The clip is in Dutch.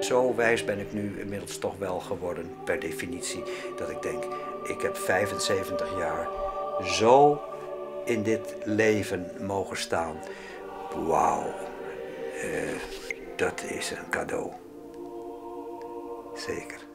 zo wijs ben ik nu inmiddels toch wel geworden, per definitie, dat ik denk, ik heb 75 jaar zo in dit leven mogen staan. Wauw, eh, dat is een cadeau. Zeker.